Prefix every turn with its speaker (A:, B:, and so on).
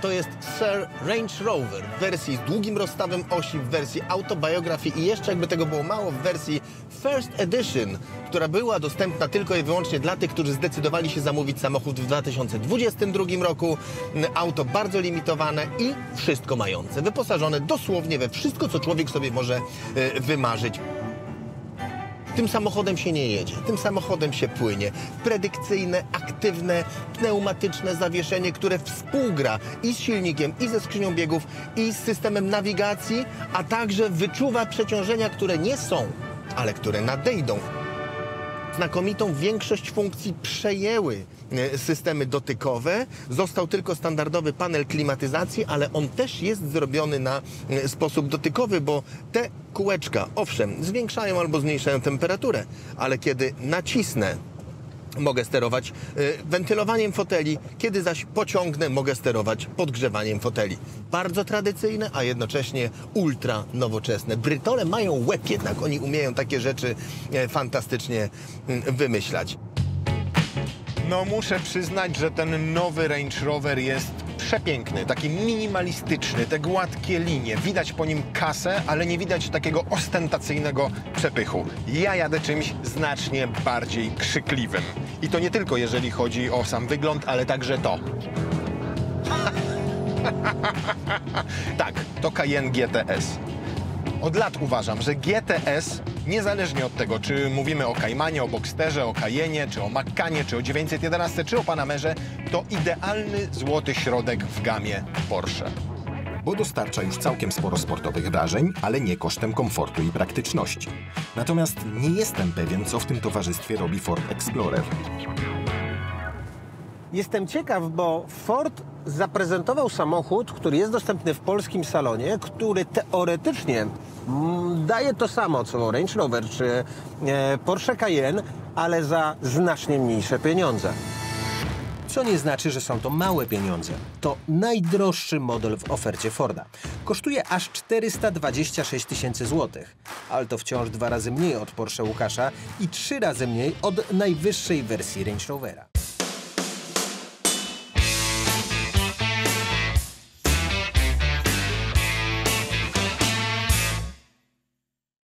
A: to jest Sir Range Rover w wersji z długim rozstawem osi, w wersji autobiografii i jeszcze jakby tego było mało, w wersji First Edition, która była dostępna tylko i wyłącznie dla tych, którzy zdecydowali się zamówić samochód w 2022 roku. Auto bardzo limitowane i wszystko mające, wyposażone dosłownie we wszystko, co człowiek sobie może e, wymarzyć. Tym samochodem się nie jedzie, tym samochodem się płynie. Predykcyjne, aktywne, pneumatyczne zawieszenie, które współgra i z silnikiem, i ze skrzynią biegów, i z systemem nawigacji, a także wyczuwa przeciążenia, które nie są, ale które nadejdą. Znakomitą większość funkcji przejęły e, systemy dotykowe. Został tylko standardowy panel klimatyzacji, ale on też jest zrobiony na e, sposób dotykowy, bo te kółeczka, owszem, zwiększają albo zmniejszają temperaturę, ale kiedy nacisnę, mogę sterować e, wentylowaniem foteli, kiedy zaś pociągnę, mogę sterować podgrzewaniem foteli. Bardzo tradycyjne, a jednocześnie ultra nowoczesne. Brytole mają łeb, jednak oni umieją takie rzeczy e, fantastycznie mm, wymyślać.
B: No muszę przyznać, że ten nowy Range Rover jest przepiękny, taki minimalistyczny, te gładkie linie. Widać po nim kasę, ale nie widać takiego ostentacyjnego przepychu. Ja jadę czymś znacznie bardziej krzykliwym. I to nie tylko jeżeli chodzi o sam wygląd, ale także to. tak, to Cayenne GTS. Od lat uważam, że GTS, niezależnie od tego, czy mówimy o Caymanie, o Boxsterze, o Cayenne, czy o Maccanie, czy o 911, czy o Panamerze, to idealny złoty środek w gamie Porsche.
C: bo dostarcza już całkiem sporo sportowych wrażeń, ale nie kosztem komfortu i praktyczności. Natomiast nie jestem pewien, co w tym towarzystwie robi Ford Explorer.
D: Jestem ciekaw, bo Ford zaprezentował samochód, który jest dostępny w polskim salonie, który teoretycznie mm, daje to samo co Range Rover czy e, Porsche Cayenne, ale za znacznie mniejsze pieniądze. Co nie znaczy, że są to małe pieniądze. To najdroższy model w ofercie Forda. Kosztuje aż 426 tysięcy złotych, ale to wciąż dwa razy mniej od Porsche Łukasza i trzy razy mniej od najwyższej wersji Range Rovera.